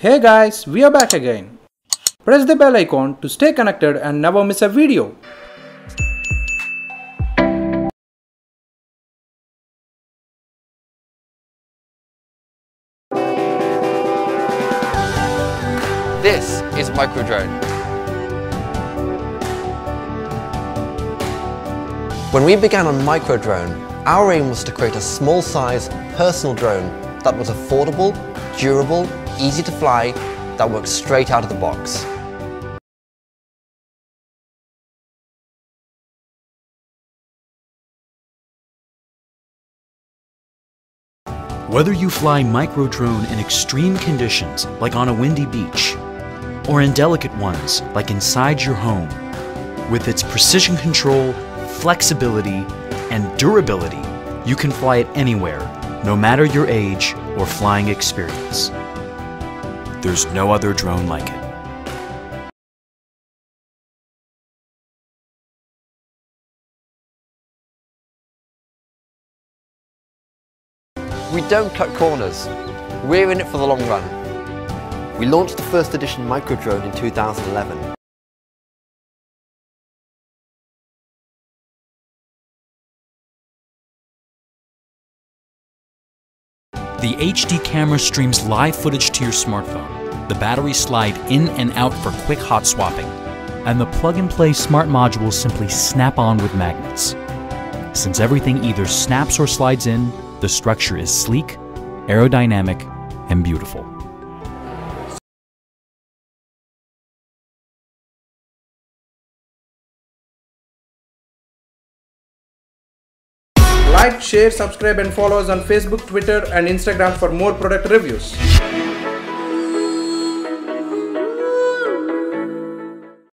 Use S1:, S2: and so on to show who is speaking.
S1: Hey guys, we are back again. Press the bell icon to stay connected and never miss a video.
S2: This is Microdrone. When we began on Microdrone, our aim was to create a small size, personal drone that was affordable, durable, easy to fly, that works straight out of the box.
S3: Whether you fly micro drone in extreme conditions, like on a windy beach, or in delicate ones, like inside your home, with its precision control, flexibility, and durability, you can fly it anywhere, no matter your age or flying experience. There's no other drone like it.
S2: We don't cut corners. We're in it for the long run. We launched the first edition Microdrone in 2011.
S3: The HD camera streams live footage to your smartphone. The batteries slide in and out for quick hot swapping. And the plug and play smart modules simply snap on with magnets. Since everything either snaps or slides in, the structure is sleek, aerodynamic, and beautiful.
S1: Like, share, subscribe and follow us on Facebook, Twitter and Instagram for more product reviews.